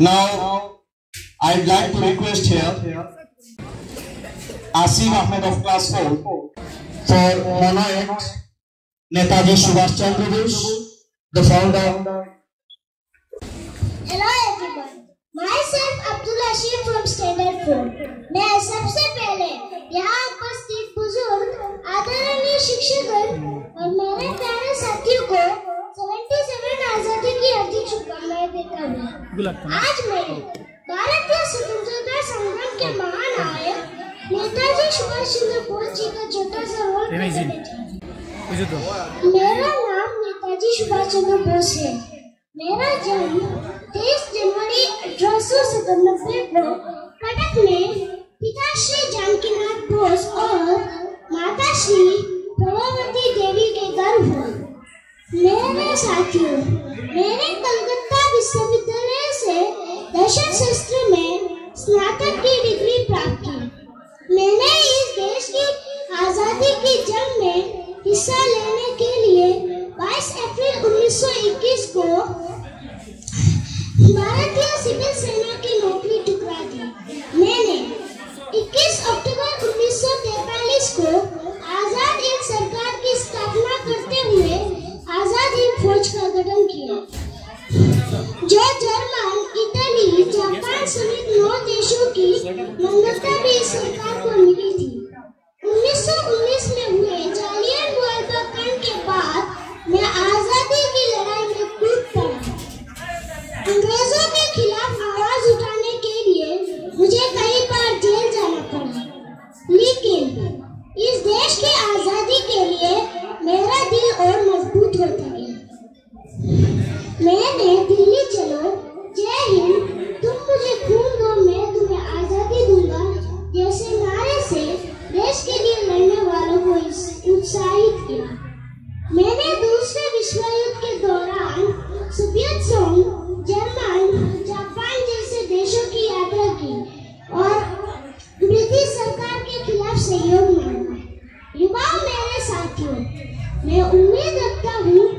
Now, I'd like to request here Asim Ahmed of class 4 for monoact Netaji Subhash Chandra Bose, the founder. Hello everyone. Myself Abdul Hashim from Standard 4. मैं सबसे पहले शुभकामनाएँ देता हूँ आज मैं भारतीय स्वतंत्रता संग्राम के महान नायक नेताजी सुभाष चंद्र बोस जी का छोटा सा रोल हूँ। मेरा नाम नेताजी सुभाष चंद्र बोस है। मेरा जन्म 23 जनवरी अठारह सौ सतानबे को कटक में पिता श्री जानकीनाथ बोस और माता श्री प्रभावती देवी के घर हुआ। मेरे साथियों मैंने कलकत्ता स्नातक की डिग्री प्राप्त की। मैंने इस देश की आज़ादी की जंग में हिस्सा लेने के लिए 22 अप्रैल 1921 को भारतीय सिविल सेना की नौकरी ठुकरा दी। मैंने 21 अक्टूबर 1943 को आज़ाद हिंद सरकार की स्थापना करते हुए आज़ाद हिंद फौज का गठन किया। जो इटली समेत नौ देशों की मान्यता भी सरकार को मिली थी। 1919 में हुए जालियनवाला कांड के बाद मैं आज़ादी की लड़ाई में कूद पड़ा। अंग्रेज़ों के खिलाफ आवाज़ उठाने के लिए मुझे कई बार जेल जाना पड़ा। लेकिन इस देश की आज़ादी के लिए मेरा दिल और मज़बूत होता गया मैंने दिल्ली चलो जय हिंद तुम मुझे खून दो मैं तुम्हें आज़ादी दूँगा जैसे नारे से देश के लिए लड़ने वालों को इस- उत्साहित किया। मैंने दूसरे विश्व युद्ध के दौरान सोवियत संघ, जर्मन, जापान जैसे देशों की यात्रा की और ब्रिटिश सरकार के खिलाफ सहयोग मांगा। युवाओं मेरे साथियों, मैं उम्मीद रखता हूँ